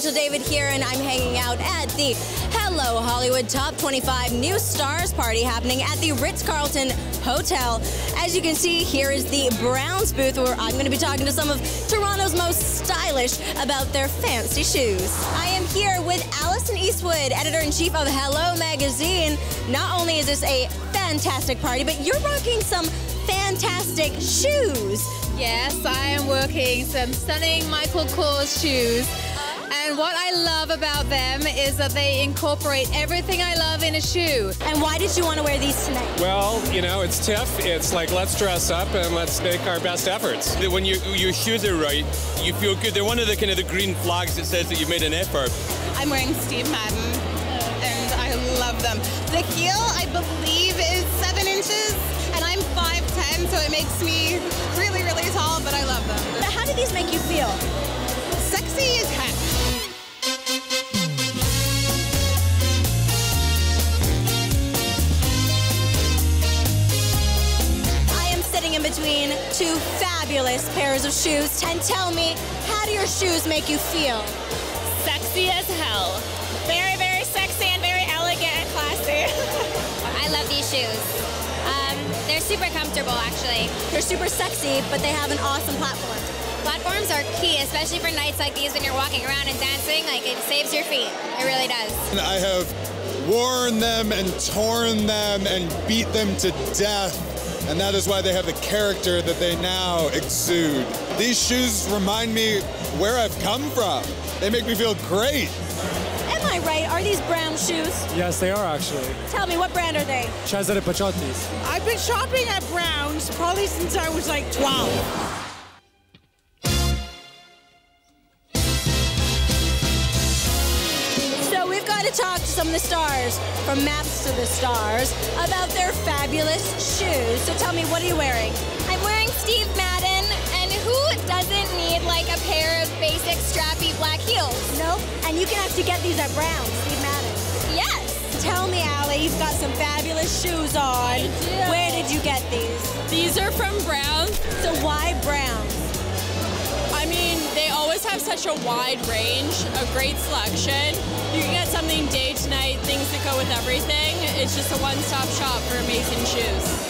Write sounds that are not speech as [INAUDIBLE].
Rachel David here, and I'm hanging out at the Hello Hollywood Top 25 New Stars Party happening at the Ritz Carlton Hotel. As you can see, here is the Browns booth where I'm going to be talking to some of Toronto's most stylish about their fancy shoes. I am here with Allison Eastwood, editor in chief of Hello Magazine. Not only is this a fantastic party, but you're rocking some fantastic shoes. Yes, I am working some stunning Michael Kors shoes. And what I love about them is that they incorporate everything I love in a shoe. And why did you want to wear these tonight? Well, you know, it's TIFF. It's like let's dress up and let's make our best efforts. When you, your shoes are right, you feel good. They're one of the kind of the green flags that says that you've made an effort. I'm wearing Steve Madden, and I love them. The heel, I believe, is seven inches, and I'm 5'10", so it makes me really, really tall, but I love them. But how do these make you feel? Between two fabulous pairs of shoes. And tell me, how do your shoes make you feel? Sexy as hell. Very, very sexy and very elegant and classy. [LAUGHS] I love these shoes. Um, they're super comfortable, actually. They're super sexy, but they have an awesome platform. Platforms are key, especially for nights like these when you're walking around and dancing. Like, it saves your feet. It really does. I have worn them and torn them and beat them to death. And that is why they have the character that they now exude. These shoes remind me where I've come from. They make me feel great. Am I right? Are these brown shoes? Yes, they are actually. Tell me, what brand are they? Cesare Paciotti's. I've been shopping at Browns probably since I was like 12. To talk to some of the stars from Maps to the Stars about their fabulous shoes. So tell me, what are you wearing? I'm wearing Steve Madden, and who doesn't need like a pair of basic strappy black heels? Nope. And you can actually get these at Brown's, Steve Madden. Yes. Tell me, Allie, you've got some fabulous shoes on. Where did you get these? These are from Brown. Have such a wide range, a great selection. You can get something day to night, things that go with everything. It's just a one-stop shop for amazing shoes.